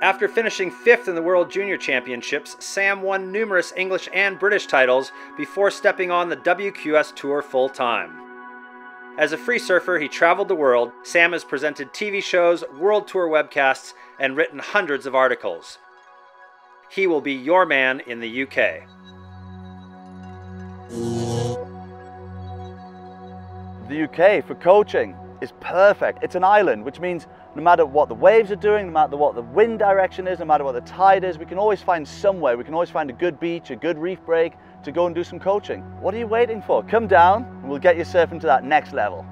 After finishing fifth in the World Junior Championships, Sam won numerous English and British titles before stepping on the WQS Tour full time. As a free surfer, he traveled the world. Sam has presented TV shows, world tour webcasts, and written hundreds of articles. He will be your man in the UK. The UK for coaching is perfect. It's an island, which means no matter what the waves are doing, no matter what the wind direction is, no matter what the tide is, we can always find somewhere. We can always find a good beach, a good reef break to go and do some coaching. What are you waiting for? Come down and we'll get you surfing to that next level.